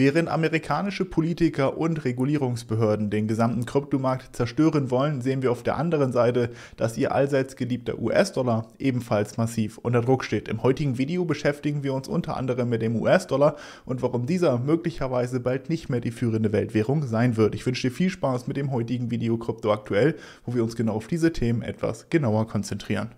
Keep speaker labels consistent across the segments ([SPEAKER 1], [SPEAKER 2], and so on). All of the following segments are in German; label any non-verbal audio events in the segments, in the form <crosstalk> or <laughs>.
[SPEAKER 1] Während amerikanische Politiker und Regulierungsbehörden den gesamten Kryptomarkt zerstören wollen, sehen wir auf der anderen Seite, dass ihr allseits geliebter US-Dollar ebenfalls massiv unter Druck steht. Im heutigen Video beschäftigen wir uns unter anderem mit dem US-Dollar und warum dieser möglicherweise bald nicht mehr die führende Weltwährung sein wird. Ich wünsche dir viel Spaß mit dem heutigen Video Krypto aktuell, wo wir uns genau auf diese Themen etwas genauer konzentrieren.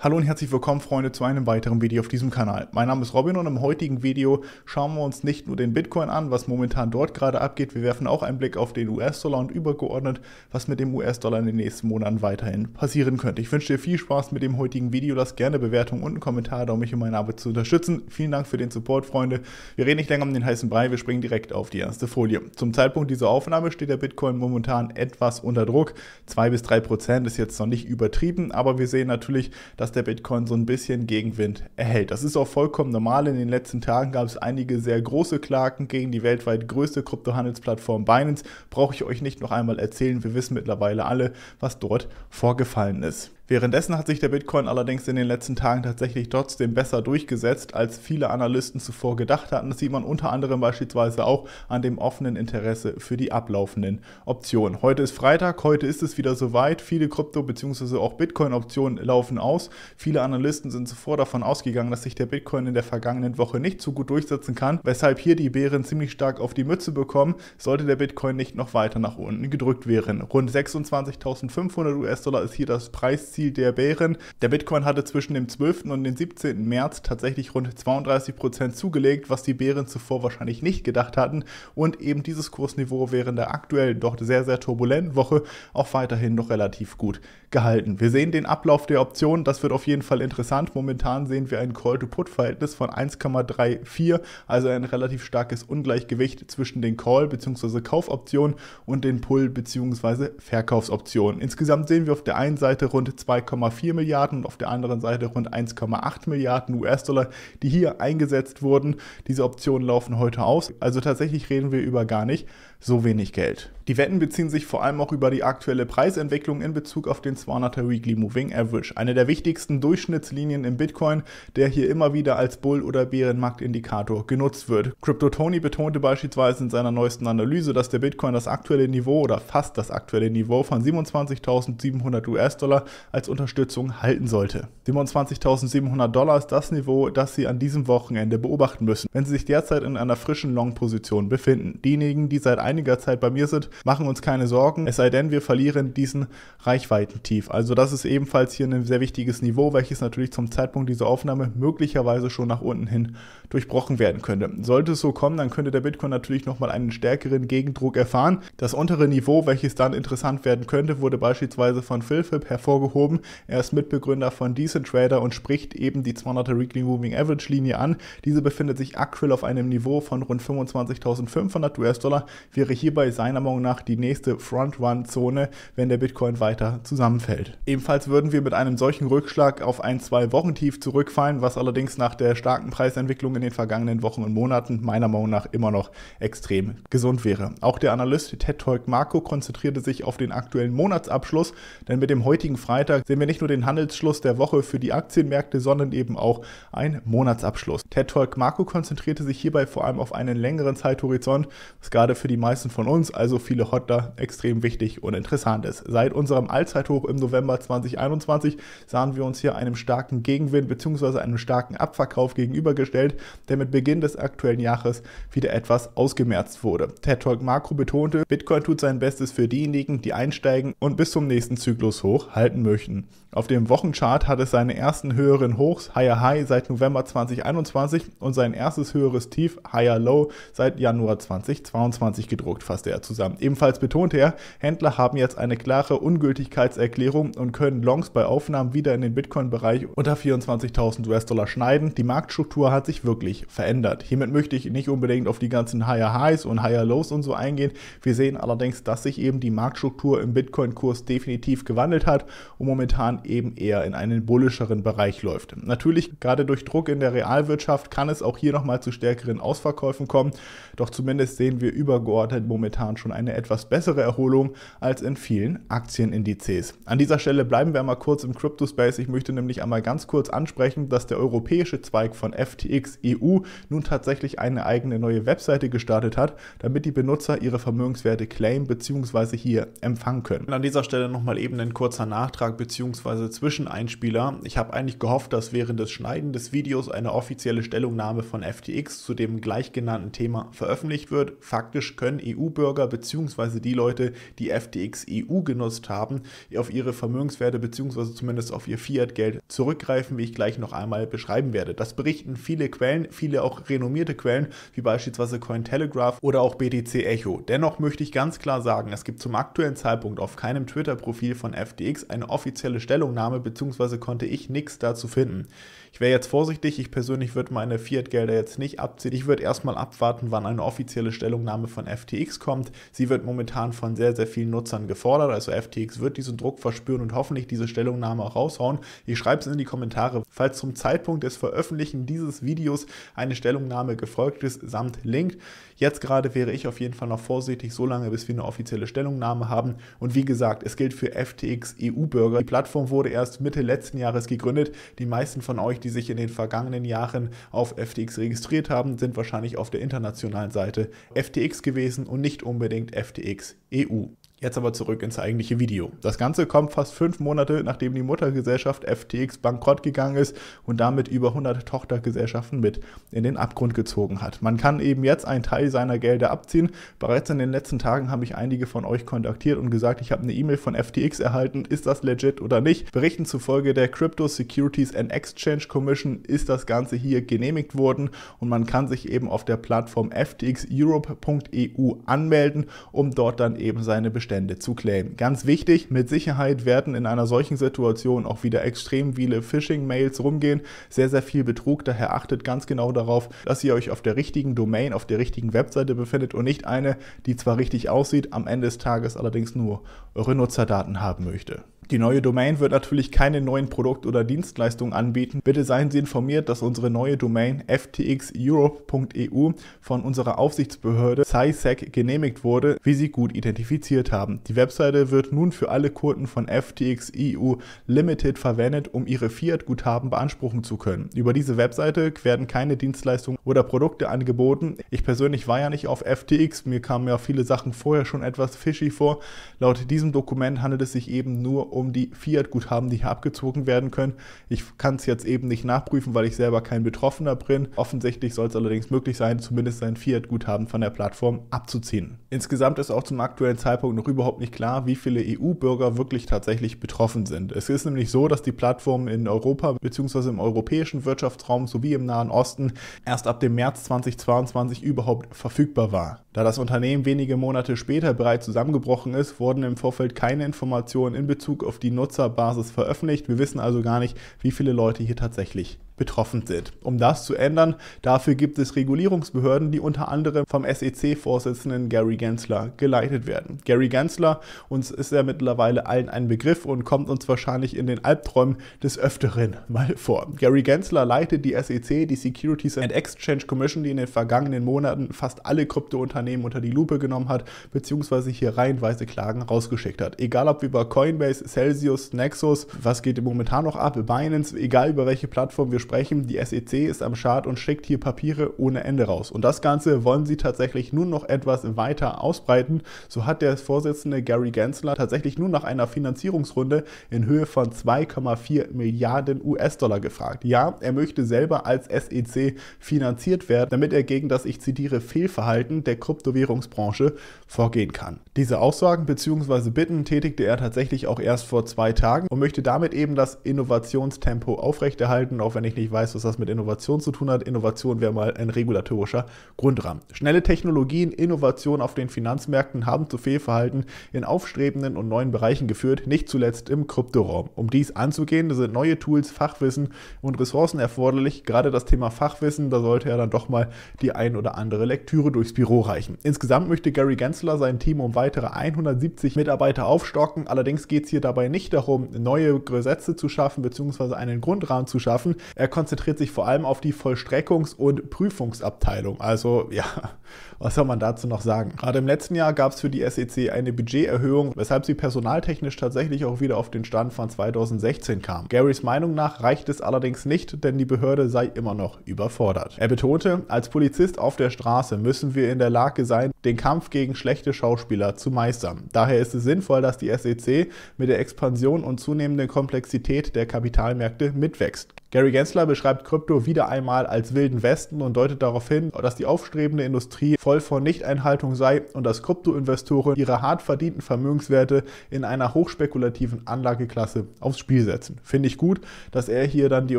[SPEAKER 1] Hallo und herzlich willkommen Freunde zu einem weiteren Video auf diesem Kanal. Mein Name ist Robin und im heutigen Video schauen wir uns nicht nur den Bitcoin an, was momentan dort gerade abgeht, wir werfen auch einen Blick auf den US-Dollar und übergeordnet, was mit dem US-Dollar in den nächsten Monaten weiterhin passieren könnte. Ich wünsche dir viel Spaß mit dem heutigen Video, lass gerne Bewertung und einen Kommentar da, um mich in meiner Arbeit zu unterstützen. Vielen Dank für den Support, Freunde. Wir reden nicht länger um den heißen Brei, wir springen direkt auf die erste Folie. Zum Zeitpunkt dieser Aufnahme steht der Bitcoin momentan etwas unter Druck. 2 bis 3 Prozent ist jetzt noch nicht übertrieben, aber wir sehen natürlich, dass der Bitcoin so ein bisschen Gegenwind erhält. Das ist auch vollkommen normal. In den letzten Tagen gab es einige sehr große Klagen gegen die weltweit größte Kryptohandelsplattform Binance. Brauche ich euch nicht noch einmal erzählen. Wir wissen mittlerweile alle, was dort vorgefallen ist. Währenddessen hat sich der Bitcoin allerdings in den letzten Tagen tatsächlich trotzdem besser durchgesetzt, als viele Analysten zuvor gedacht hatten. Das sieht man unter anderem beispielsweise auch an dem offenen Interesse für die ablaufenden Optionen. Heute ist Freitag, heute ist es wieder soweit. Viele Krypto- bzw. auch Bitcoin-Optionen laufen aus. Viele Analysten sind zuvor davon ausgegangen, dass sich der Bitcoin in der vergangenen Woche nicht so gut durchsetzen kann, weshalb hier die Bären ziemlich stark auf die Mütze bekommen, sollte der Bitcoin nicht noch weiter nach unten gedrückt werden. Rund 26.500 US-Dollar ist hier das Preis Ziel der Bären. Der Bitcoin hatte zwischen dem 12. und dem 17. März tatsächlich rund 32 Prozent zugelegt, was die Bären zuvor wahrscheinlich nicht gedacht hatten. Und eben dieses Kursniveau während der aktuell doch sehr, sehr turbulenten Woche auch weiterhin noch relativ gut gehalten. Wir sehen den Ablauf der Optionen, das wird auf jeden Fall interessant. Momentan sehen wir ein Call-to-Put-Verhältnis von 1,34, also ein relativ starkes Ungleichgewicht zwischen den Call- bzw. Kaufoptionen und den Pull- bzw. Verkaufsoptionen. Insgesamt sehen wir auf der einen Seite rund 2,4 Milliarden und auf der anderen Seite rund 1,8 Milliarden US-Dollar, die hier eingesetzt wurden. Diese Optionen laufen heute aus, also tatsächlich reden wir über gar nicht so wenig Geld. Die Wetten beziehen sich vor allem auch über die aktuelle Preisentwicklung in Bezug auf den 200er Weekly Moving Average, eine der wichtigsten Durchschnittslinien im Bitcoin, der hier immer wieder als Bull- oder Bärenmarktindikator genutzt wird. Crypto Tony betonte beispielsweise in seiner neuesten Analyse, dass der Bitcoin das aktuelle Niveau oder fast das aktuelle Niveau von 27.700 US-Dollar als Unterstützung halten sollte. 27.700 Dollar ist das Niveau, das Sie an diesem Wochenende beobachten müssen, wenn Sie sich derzeit in einer frischen Long-Position befinden. Diejenigen, die seit einiger Zeit bei mir sind, machen uns keine Sorgen, es sei denn, wir verlieren diesen Reichweitentief. Also das ist ebenfalls hier ein sehr wichtiges Niveau, welches natürlich zum Zeitpunkt dieser Aufnahme möglicherweise schon nach unten hin durchbrochen werden könnte. Sollte es so kommen, dann könnte der Bitcoin natürlich nochmal einen stärkeren Gegendruck erfahren. Das untere Niveau, welches dann interessant werden könnte, wurde beispielsweise von PhilFib hervorgehoben. Er ist Mitbegründer von Decent Trader und spricht eben die 200er Weekly Moving Average Linie an. Diese befindet sich aktuell auf einem Niveau von rund 25.500 US-Dollar, wäre hierbei seiner Meinung nach die nächste Front-Run-Zone, wenn der Bitcoin weiter zusammenfällt. Ebenfalls würden wir mit einem solchen Rückschlag auf ein Zwei-Wochen-Tief zurückfallen, was allerdings nach der starken Preisentwicklung in den vergangenen Wochen und Monaten meiner Meinung nach immer noch extrem gesund wäre. Auch der Analyst Ted Talk Marco konzentrierte sich auf den aktuellen Monatsabschluss, denn mit dem heutigen Freitag sehen wir nicht nur den Handelsschluss der Woche für die Aktienmärkte, sondern eben auch einen Monatsabschluss. Ted Talk Marco konzentrierte sich hierbei vor allem auf einen längeren Zeithorizont, was gerade für die meisten von uns, also viele Hodler, extrem wichtig und interessant ist. Seit unserem Allzeithoch im November 2021 sahen wir uns hier einem starken Gegenwind bzw. einem starken Abverkauf gegenübergestellt, der mit Beginn des aktuellen Jahres wieder etwas ausgemerzt wurde. TED Talk Makro betonte, Bitcoin tut sein Bestes für diejenigen, die einsteigen und bis zum nächsten Zyklus hoch halten möchten. Auf dem Wochenchart hat es seine ersten höheren Hochs, Higher High, seit November 2021 und sein erstes höheres Tief, Higher Low, seit Januar 2022 gedruckt, fasste er zusammen. Ebenfalls betonte er, Händler haben jetzt eine klare Ungültigkeitserklärung und können Longs bei Aufnahmen wieder in den Bitcoin-Bereich unter 24.000 US-Dollar schneiden. Die Marktstruktur hat sich wirklich verändert. Hiermit möchte ich nicht unbedingt auf die ganzen Higher Highs und Higher Lows und so eingehen. Wir sehen allerdings, dass sich eben die Marktstruktur im Bitcoin-Kurs definitiv gewandelt hat und momentan eben eher in einen bullischeren Bereich läuft. Natürlich, gerade durch Druck in der Realwirtschaft kann es auch hier nochmal zu stärkeren Ausverkäufen kommen, doch zumindest sehen wir übergeordnet momentan schon eine etwas bessere Erholung als in vielen Aktienindizes. An dieser Stelle bleiben wir mal kurz im Crypto Space. Ich möchte nämlich einmal ganz kurz ansprechen, dass der europäische Zweig von FTX EU nun tatsächlich eine eigene neue Webseite gestartet hat, damit die Benutzer ihre Vermögenswerte claimen bzw. hier empfangen können. Und an dieser Stelle nochmal eben ein kurzer Nachtrag bzw. Zwischeneinspieler. Ich habe eigentlich gehofft, dass während des Schneiden des Videos eine offizielle Stellungnahme von FTX zu dem gleichgenannten Thema veröffentlicht wird. Faktisch können EU-Bürger bzw. die Leute, die FTX EU genutzt haben, auf ihre Vermögenswerte bzw. zumindest auf ihr Fiat-Geld zurückgreifen, wie ich gleich noch einmal beschreiben werde. Das berichten viele Quellen, viele auch renommierte Quellen, wie beispielsweise Cointelegraph oder auch BTC Echo. Dennoch möchte ich ganz klar sagen, es gibt zum aktuellen Zeitpunkt auf keinem Twitter-Profil von FTX eine offizielle Stellungnahme, beziehungsweise konnte ich nichts dazu finden. Ich wäre jetzt vorsichtig, ich persönlich würde meine Fiat-Gelder jetzt nicht abziehen. Ich würde erstmal abwarten, wann eine offizielle Stellungnahme von FTX kommt. Sie wird momentan von sehr, sehr vielen Nutzern gefordert, also FTX wird diesen Druck verspüren und hoffentlich diese Stellungnahme auch raushauen. Ich schreibe es in die Kommentare, falls zum Zeitpunkt des Veröffentlichen dieses Videos eine Stellungnahme gefolgt ist, samt Link. Jetzt gerade wäre ich auf jeden Fall noch vorsichtig, so lange bis wir eine offizielle Stellungnahme haben. Und wie gesagt, es gilt für FTX EU-Bürger. Die Plattform wurde erst Mitte letzten Jahres gegründet. Die meisten von euch, die sich in den vergangenen Jahren auf FTX registriert haben, sind wahrscheinlich auf der internationalen Seite FTX gewesen und nicht unbedingt FTX EU. Jetzt aber zurück ins eigentliche Video. Das Ganze kommt fast fünf Monate, nachdem die Muttergesellschaft FTX bankrott gegangen ist und damit über 100 Tochtergesellschaften mit in den Abgrund gezogen hat. Man kann eben jetzt einen Teil seiner Gelder abziehen. Bereits in den letzten Tagen habe ich einige von euch kontaktiert und gesagt, ich habe eine E-Mail von FTX erhalten. Ist das legit oder nicht? Berichten zufolge der Crypto Securities and Exchange Commission ist das Ganze hier genehmigt worden und man kann sich eben auf der Plattform ftxeurope.eu anmelden, um dort dann eben seine Bestellungen Bestände zu claimen. Ganz wichtig, mit Sicherheit werden in einer solchen Situation auch wieder extrem viele Phishing-Mails rumgehen, sehr, sehr viel Betrug. Daher achtet ganz genau darauf, dass ihr euch auf der richtigen Domain, auf der richtigen Webseite befindet und nicht eine, die zwar richtig aussieht, am Ende des Tages allerdings nur eure Nutzerdaten haben möchte. Die neue Domain wird natürlich keine neuen Produkt- oder Dienstleistungen anbieten. Bitte seien Sie informiert, dass unsere neue Domain ftxeurope.eu von unserer Aufsichtsbehörde CISEC genehmigt wurde, wie Sie gut identifiziert haben. Die Webseite wird nun für alle Kunden von FTX EU Limited verwendet, um ihre Fiat-Guthaben beanspruchen zu können. Über diese Webseite werden keine Dienstleistungen oder Produkte angeboten. Ich persönlich war ja nicht auf FTX, mir kamen ja viele Sachen vorher schon etwas fishy vor. Laut diesem Dokument handelt es sich eben nur um die Fiat-Guthaben, die hier abgezogen werden können. Ich kann es jetzt eben nicht nachprüfen, weil ich selber kein Betroffener bin. Offensichtlich soll es allerdings möglich sein, zumindest sein Fiat-Guthaben von der Plattform abzuziehen. Insgesamt ist auch zum aktuellen Zeitpunkt noch überhaupt nicht klar, wie viele EU-Bürger wirklich tatsächlich betroffen sind. Es ist nämlich so, dass die Plattform in Europa bzw. im europäischen Wirtschaftsraum sowie im Nahen Osten erst ab dem März 2022 überhaupt verfügbar war. Da das Unternehmen wenige Monate später bereits zusammengebrochen ist, wurden im Vorfeld keine Informationen in Bezug auf die Nutzerbasis veröffentlicht. Wir wissen also gar nicht, wie viele Leute hier tatsächlich betroffen sind. Um das zu ändern, dafür gibt es Regulierungsbehörden, die unter anderem vom SEC-Vorsitzenden Gary Gensler geleitet werden. Gary Gensler, uns ist er mittlerweile allen ein Begriff und kommt uns wahrscheinlich in den Albträumen des Öfteren mal vor. Gary Gensler leitet die SEC, die Securities and Exchange Commission, die in den vergangenen Monaten fast alle Kryptounternehmen unter die Lupe genommen hat, beziehungsweise hier reihenweise Klagen rausgeschickt hat. Egal ob über Coinbase, Celsius, Nexus, was geht momentan noch ab, Binance, egal über welche Plattform wir sprechen, die SEC ist am Start und schickt hier Papiere ohne Ende raus. Und das Ganze wollen sie tatsächlich nun noch etwas weiter ausbreiten. So hat der Vorsitzende Gary Gensler tatsächlich nun nach einer Finanzierungsrunde in Höhe von 2,4 Milliarden US-Dollar gefragt. Ja, er möchte selber als SEC finanziert werden, damit er gegen das, ich zitiere, Fehlverhalten der Kryptowährungsbranche vorgehen kann. Diese Aussagen bzw. Bitten tätigte er tatsächlich auch erst vor zwei Tagen und möchte damit eben das Innovationstempo aufrechterhalten, auch wenn ich ich nicht weiß, was das mit Innovation zu tun hat. Innovation wäre mal ein regulatorischer Grundrahmen. Schnelle Technologien, Innovation auf den Finanzmärkten haben zu Fehlverhalten in aufstrebenden und neuen Bereichen geführt, nicht zuletzt im Kryptoraum. Um dies anzugehen, sind neue Tools, Fachwissen und Ressourcen erforderlich. Gerade das Thema Fachwissen, da sollte ja dann doch mal die ein oder andere Lektüre durchs Büro reichen. Insgesamt möchte Gary Gensler sein Team um weitere 170 Mitarbeiter aufstocken. Allerdings geht es hier dabei nicht darum, neue Gesetze zu schaffen bzw. einen Grundrahmen zu schaffen. Er konzentriert sich vor allem auf die Vollstreckungs- und Prüfungsabteilung. Also ja, <laughs> was soll man dazu noch sagen? Gerade im letzten Jahr gab es für die SEC eine Budgeterhöhung, weshalb sie personaltechnisch tatsächlich auch wieder auf den Stand von 2016 kam. Garys Meinung nach reicht es allerdings nicht, denn die Behörde sei immer noch überfordert. Er betonte, als Polizist auf der Straße müssen wir in der Lage sein, den Kampf gegen schlechte Schauspieler zu meistern. Daher ist es sinnvoll, dass die SEC mit der Expansion und zunehmenden Komplexität der Kapitalmärkte mitwächst. Gary Gensler beschreibt Krypto wieder einmal als wilden Westen und deutet darauf hin, dass die aufstrebende Industrie voll von Nichteinhaltung sei und dass Kryptoinvestoren ihre hart verdienten Vermögenswerte in einer hochspekulativen Anlageklasse aufs Spiel setzen. Finde ich gut, dass er hier dann die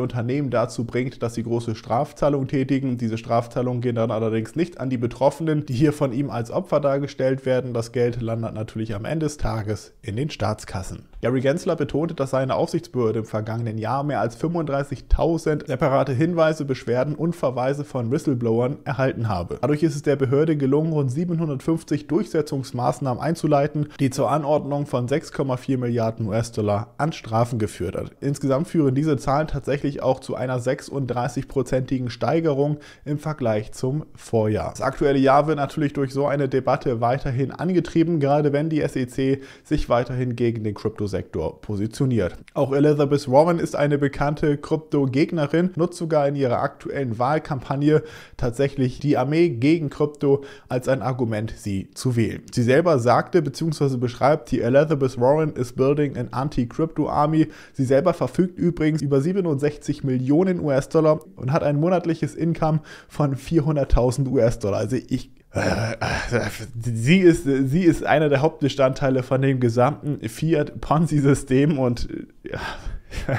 [SPEAKER 1] Unternehmen dazu bringt, dass sie große Strafzahlungen tätigen. Diese Strafzahlungen gehen dann allerdings nicht an die Betroffenen, die hier von ihm als Opfer dargestellt werden. Das Geld landet natürlich am Ende des Tages in den Staatskassen. Gary Gensler betonte, dass seine Aufsichtsbehörde im vergangenen Jahr mehr als 35.000 separate Hinweise, Beschwerden und Verweise von Whistleblowern erhalten habe. Dadurch ist es der Behörde gelungen, rund 750 Durchsetzungsmaßnahmen einzuleiten, die zur Anordnung von 6,4 Milliarden US-Dollar an Strafen geführt hat. Insgesamt führen diese Zahlen tatsächlich auch zu einer 36-prozentigen Steigerung im Vergleich zum Vorjahr. Das aktuelle Jahr wird natürlich durch so eine Debatte weiterhin angetrieben, gerade wenn die SEC sich weiterhin gegen den Kryptosektor positioniert. Auch Elizabeth Warren ist eine bekannte Krypto-Gegnerin, nutzt sogar in ihrer aktuellen Wahlkampagne tatsächlich die Armee gegen Krypto als ein Argument, sie zu wählen. Sie selber sagte bzw. beschreibt, die Elizabeth Warren is building an anti-Crypto Army. Sie selber verfügt übrigens über 67 Millionen US-Dollar und hat ein monatliches Income von 400.000 US-Dollar. Also ich sie ist, sie ist einer der Hauptbestandteile von dem gesamten Fiat Ponzi-System und ja, <laughs>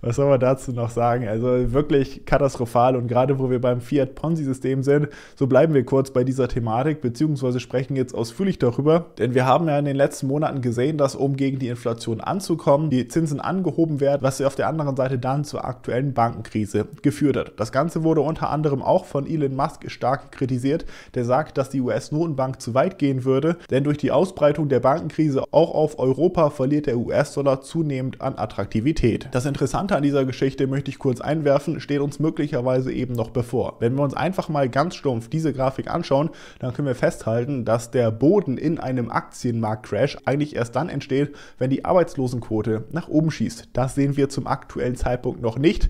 [SPEAKER 1] was soll man dazu noch sagen? Also wirklich katastrophal und gerade wo wir beim Fiat Ponzi-System sind, so bleiben wir kurz bei dieser Thematik, beziehungsweise sprechen jetzt ausführlich darüber, denn wir haben ja in den letzten Monaten gesehen, dass um gegen die Inflation anzukommen, die Zinsen angehoben werden, was auf der anderen Seite dann zur aktuellen Bankenkrise geführt hat. Das Ganze wurde unter anderem auch von Elon Musk stark kritisiert, der sagt, dass die US-Notenbank zu weit gehen würde, denn durch die Ausbreitung der Bankenkrise auch auf Europa verliert der US-Dollar zunehmend an Attraktivität. Das Interessante Interessante an dieser Geschichte möchte ich kurz einwerfen, steht uns möglicherweise eben noch bevor. Wenn wir uns einfach mal ganz stumpf diese Grafik anschauen, dann können wir festhalten, dass der Boden in einem Aktienmarktcrash eigentlich erst dann entsteht, wenn die Arbeitslosenquote nach oben schießt. Das sehen wir zum aktuellen Zeitpunkt noch nicht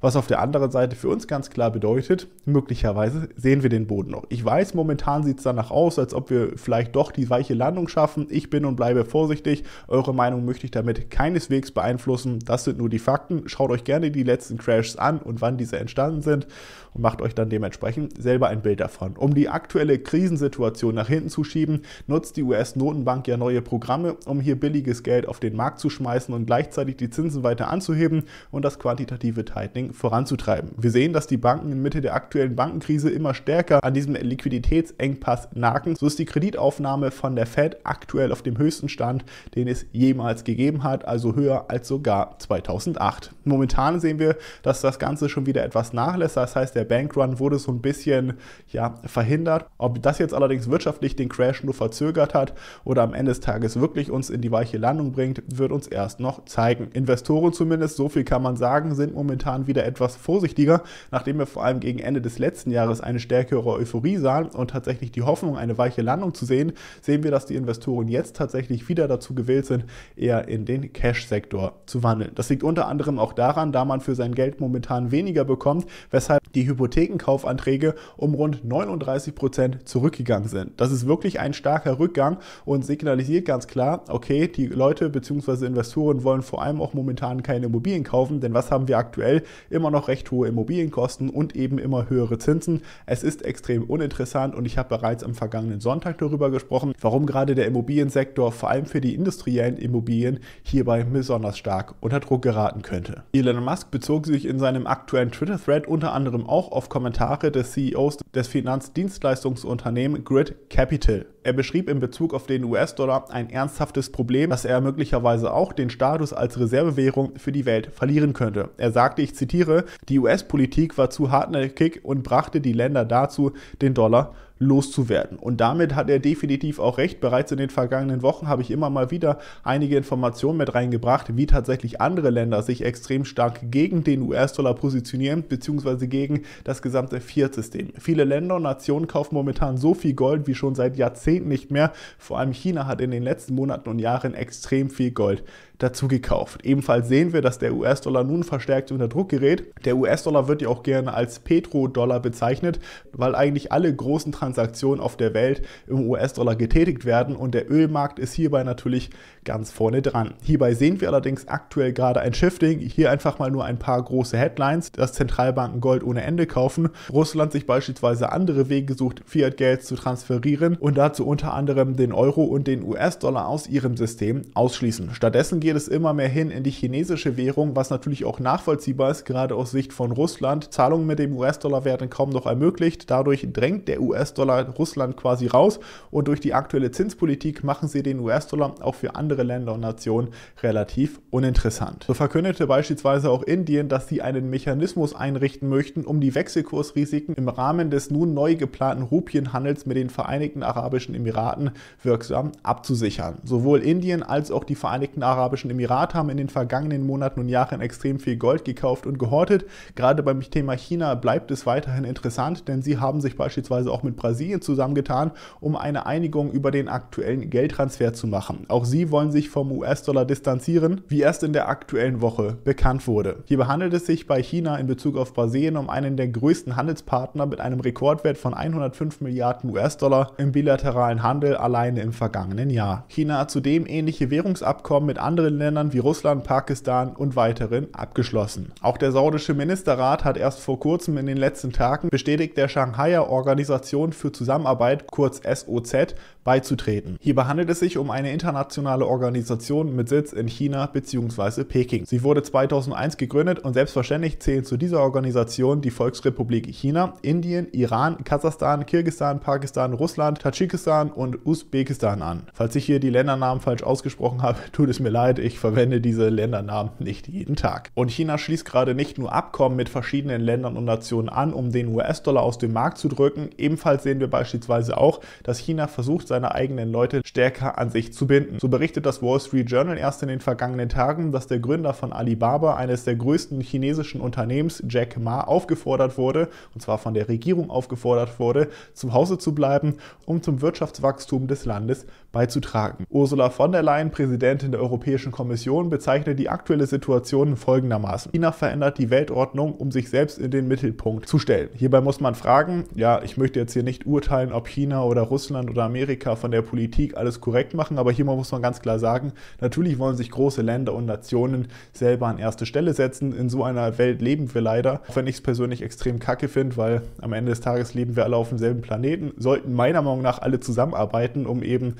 [SPEAKER 1] was auf der anderen Seite für uns ganz klar bedeutet, möglicherweise sehen wir den Boden noch. Ich weiß, momentan sieht es danach aus, als ob wir vielleicht doch die weiche Landung schaffen. Ich bin und bleibe vorsichtig. Eure Meinung möchte ich damit keineswegs beeinflussen. Das sind nur die Fakten. Schaut euch gerne die letzten Crashs an und wann diese entstanden sind und macht euch dann dementsprechend selber ein Bild davon. Um die aktuelle Krisensituation nach hinten zu schieben, nutzt die US-Notenbank ja neue Programme, um hier billiges Geld auf den Markt zu schmeißen und gleichzeitig die Zinsen weiter anzuheben und das quantitative Tightening voranzutreiben. Wir sehen, dass die Banken in Mitte der aktuellen Bankenkrise immer stärker an diesem Liquiditätsengpass nagen. So ist die Kreditaufnahme von der Fed aktuell auf dem höchsten Stand, den es jemals gegeben hat, also höher als sogar 2008. Momentan sehen wir, dass das Ganze schon wieder etwas nachlässt. Das heißt, der Bankrun wurde so ein bisschen ja, verhindert. Ob das jetzt allerdings wirtschaftlich den Crash nur verzögert hat oder am Ende des Tages wirklich uns in die weiche Landung bringt, wird uns erst noch zeigen. Investoren zumindest, so viel kann man sagen, sind momentan wieder etwas vorsichtiger, nachdem wir vor allem gegen Ende des letzten Jahres eine stärkere Euphorie sahen und tatsächlich die Hoffnung, eine weiche Landung zu sehen, sehen wir, dass die Investoren jetzt tatsächlich wieder dazu gewillt sind, eher in den Cash-Sektor zu wandeln. Das liegt unter anderem auch daran, da man für sein Geld momentan weniger bekommt, weshalb die Hypothekenkaufanträge um rund 39 Prozent zurückgegangen sind. Das ist wirklich ein starker Rückgang und signalisiert ganz klar, okay, die Leute bzw. Investoren wollen vor allem auch momentan keine Immobilien kaufen, denn was haben wir aktuell? Immer noch recht hohe Immobilienkosten und eben immer höhere Zinsen. Es ist extrem uninteressant und ich habe bereits am vergangenen Sonntag darüber gesprochen, warum gerade der Immobiliensektor vor allem für die industriellen Immobilien hierbei besonders stark unter Druck geraten könnte. Elon Musk bezog sich in seinem aktuellen Twitter-Thread unter anderem auch auf Kommentare des CEOs des Finanzdienstleistungsunternehmens Grid Capital. Er beschrieb in Bezug auf den US-Dollar ein ernsthaftes Problem, dass er möglicherweise auch den Status als Reservewährung für die Welt verlieren könnte. Er sagte, ich zitiere, die US-Politik war zu hartnäckig und brachte die Länder dazu, den Dollar loszuwerden. Und damit hat er definitiv auch recht. Bereits in den vergangenen Wochen habe ich immer mal wieder einige Informationen mit reingebracht, wie tatsächlich andere Länder sich extrem stark gegen den US-Dollar positionieren, beziehungsweise gegen das gesamte Fiat-System. Viele Länder und Nationen kaufen momentan so viel Gold wie schon seit Jahrzehnten nicht mehr. Vor allem China hat in den letzten Monaten und Jahren extrem viel Gold dazu gekauft. Ebenfalls sehen wir, dass der US-Dollar nun verstärkt unter Druck gerät. Der US-Dollar wird ja auch gerne als Petrodollar bezeichnet, weil eigentlich alle großen Transaktionen auf der Welt im US-Dollar getätigt werden und der Ölmarkt ist hierbei natürlich ganz vorne dran. Hierbei sehen wir allerdings aktuell gerade ein Shifting. Hier einfach mal nur ein paar große Headlines, dass Zentralbanken Gold ohne Ende kaufen. Russland sich beispielsweise andere Wege sucht, Fiat-Geld zu transferieren und dazu unter anderem den Euro und den US-Dollar aus ihrem System ausschließen. Stattdessen geht es immer mehr hin in die chinesische Währung, was natürlich auch nachvollziehbar ist, gerade aus Sicht von Russland. Zahlungen mit dem US-Dollar werden kaum noch ermöglicht. Dadurch drängt der US-Dollar Russland quasi raus und durch die aktuelle Zinspolitik machen sie den US-Dollar auch für andere Länder und Nationen relativ uninteressant. So verkündete beispielsweise auch Indien, dass sie einen Mechanismus einrichten möchten, um die Wechselkursrisiken im Rahmen des nun neu geplanten Rupienhandels mit den Vereinigten Arabischen Emiraten wirksam abzusichern. Sowohl Indien als auch die Vereinigten Arabischen Arabischen Emirate haben in den vergangenen Monaten und Jahren extrem viel Gold gekauft und gehortet. Gerade beim Thema China bleibt es weiterhin interessant, denn sie haben sich beispielsweise auch mit Brasilien zusammengetan, um eine Einigung über den aktuellen Geldtransfer zu machen. Auch sie wollen sich vom US-Dollar distanzieren, wie erst in der aktuellen Woche bekannt wurde. Hierbei handelt es sich bei China in Bezug auf Brasilien um einen der größten Handelspartner mit einem Rekordwert von 105 Milliarden US-Dollar im bilateralen Handel alleine im vergangenen Jahr. China hat zudem ähnliche Währungsabkommen mit anderen anderen Ländern wie Russland, Pakistan und weiteren abgeschlossen. Auch der saudische Ministerrat hat erst vor kurzem in den letzten Tagen bestätigt, der Shanghaier Organisation für Zusammenarbeit, kurz SOZ, beizutreten. Hierbei handelt es sich um eine internationale Organisation mit Sitz in China bzw. Peking. Sie wurde 2001 gegründet und selbstverständlich zählen zu dieser Organisation die Volksrepublik China, Indien, Iran, Kasachstan, Kirgisistan, Pakistan, Russland, Tadschikistan und Usbekistan an. Falls ich hier die Ländernamen falsch ausgesprochen habe, <laughs> tut es mir leid. Zeit, ich verwende diese Ländernamen nicht jeden Tag. Und China schließt gerade nicht nur Abkommen mit verschiedenen Ländern und Nationen an, um den US-Dollar aus dem Markt zu drücken. Ebenfalls sehen wir beispielsweise auch, dass China versucht, seine eigenen Leute stärker an sich zu binden. So berichtet das Wall Street Journal erst in den vergangenen Tagen, dass der Gründer von Alibaba, eines der größten chinesischen Unternehmens, Jack Ma, aufgefordert wurde, und zwar von der Regierung aufgefordert wurde, zu Hause zu bleiben, um zum Wirtschaftswachstum des Landes beizutragen. Ursula von der Leyen, Präsidentin der Europäischen Europäischen Kommission bezeichnet die aktuelle Situation folgendermaßen. China verändert die Weltordnung, um sich selbst in den Mittelpunkt zu stellen. Hierbei muss man fragen, ja, ich möchte jetzt hier nicht urteilen, ob China oder Russland oder Amerika von der Politik alles korrekt machen, aber hier muss man ganz klar sagen, natürlich wollen sich große Länder und Nationen selber an erste Stelle setzen. In so einer Welt leben wir leider, auch wenn ich es persönlich extrem kacke finde, weil am Ende des Tages leben wir alle auf demselben Planeten, sollten meiner Meinung nach alle zusammenarbeiten, um eben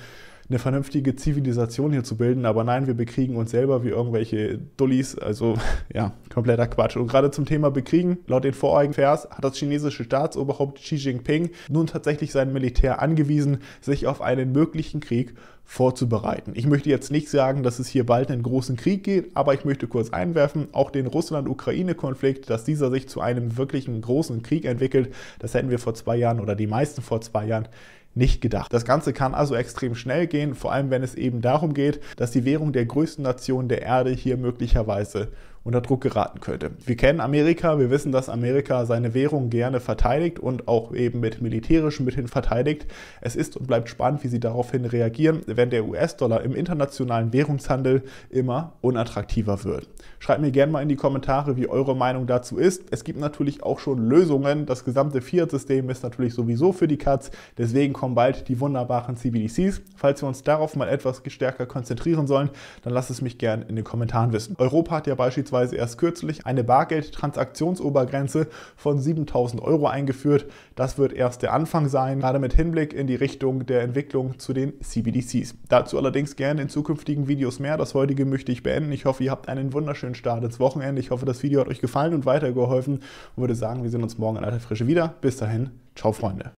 [SPEAKER 1] eine vernünftige Zivilisation hier zu bilden. Aber nein, wir bekriegen uns selber wie irgendwelche Dullis. Also <laughs> ja, kompletter Quatsch. Und gerade zum Thema Bekriegen, laut den vorigen Vers hat das chinesische Staatsoberhaupt Xi Jinping nun tatsächlich sein Militär angewiesen, sich auf einen möglichen Krieg vorzubereiten. Ich möchte jetzt nicht sagen, dass es hier bald einen großen Krieg geht, aber ich möchte kurz einwerfen, auch den Russland-Ukraine-Konflikt, dass dieser sich zu einem wirklichen großen Krieg entwickelt, das hätten wir vor zwei Jahren oder die meisten vor zwei Jahren nicht gedacht. Das Ganze kann also extrem schnell gehen, vor allem wenn es eben darum geht, dass die Währung der größten Nation der Erde hier möglicherweise unter Druck geraten könnte. Wir kennen Amerika, wir wissen, dass Amerika seine Währung gerne verteidigt und auch eben mit militärischen Mitteln verteidigt. Es ist und bleibt spannend, wie sie daraufhin reagieren, wenn der US-Dollar im internationalen Währungshandel immer unattraktiver wird. Schreibt mir gerne mal in die Kommentare, wie eure Meinung dazu ist. Es gibt natürlich auch schon Lösungen. Das gesamte Fiat-System ist natürlich sowieso für die Katz. Deswegen kommen bald die wunderbaren CBDCs. Falls wir uns darauf mal etwas stärker konzentrieren sollen, dann lasst es mich gerne in den Kommentaren wissen. Europa hat ja beispielsweise beispielsweise erst kürzlich eine Bargeldtransaktionsobergrenze von 7000 Euro eingeführt. Das wird erst der Anfang sein, gerade mit Hinblick in die Richtung der Entwicklung zu den CBDCs. Dazu allerdings gerne in zukünftigen Videos mehr. Das heutige möchte ich beenden. Ich hoffe, ihr habt einen wunderschönen Start ins Wochenende. Ich hoffe, das Video hat euch gefallen und weitergeholfen und würde sagen, wir sehen uns morgen in alter Frische wieder. Bis dahin, ciao Freunde.